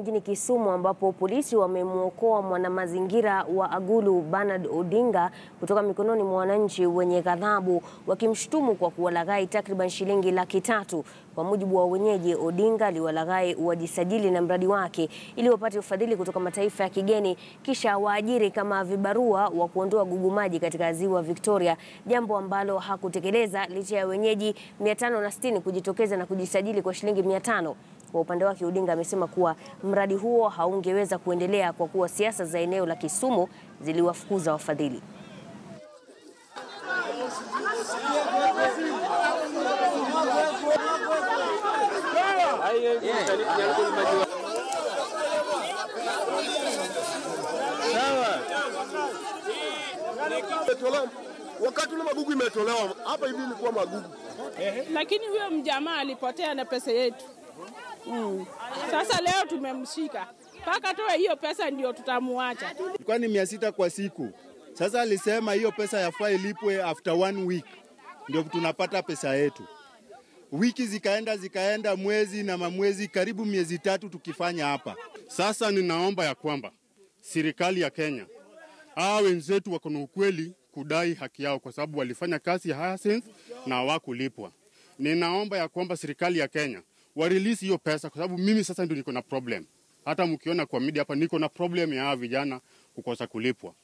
Mjini Kisumu ambapo polisi wamemwokoa mwanamazingira wa Agulu Bernard Odinga kutoka mikononi mwa wananchi wenye ghadhabu wakimshutumu kwa kuwalaghai takriban shilingi laki tatu. Kwa mujibu wa wenyeji, Odinga aliwalaghai wajisajili na mradi wake ili wapate ufadhili kutoka mataifa ya kigeni kisha waajiri kama vibarua wa kuondoa gugumaji katika ziwa Victoria, jambo ambalo hakutekeleza licha ya wenyeji 560 kujitokeza na kujisajili kwa shilingi 500. Kwa upande wake Odinga amesema kuwa mradi huo haungeweza kuendelea kwa kuwa siasa za eneo la Kisumu ziliwafukuza wafadhili. Wakati ule magugu imetolewa hapa hivi ilikuwa magugu. lakini huyo mjamaa alipotea na pesa yetu mm. Sasa leo tumemshika mpaka toe hiyo pesa ndio tutamuacha. Ilikuwa ni mia sita kwa siku. Sasa alisema hiyo pesa yafaa ilipwe after one week, ndio tunapata pesa yetu. Wiki zikaenda zikaenda, mwezi na mamwezi, karibu miezi tatu tukifanya hapa. Sasa ninaomba ya kwamba serikali ya Kenya hawa wenzetu wako na ukweli kudai haki yao, kwa sababu walifanya kazi ya Hyacinth na hawakulipwa. Ninaomba ya kwamba serikali ya Kenya warelease hiyo pesa, kwa sababu mimi sasa ndio niko na problem. Hata mkiona kwa media hapa, niko na problem ya vijana kukosa kulipwa.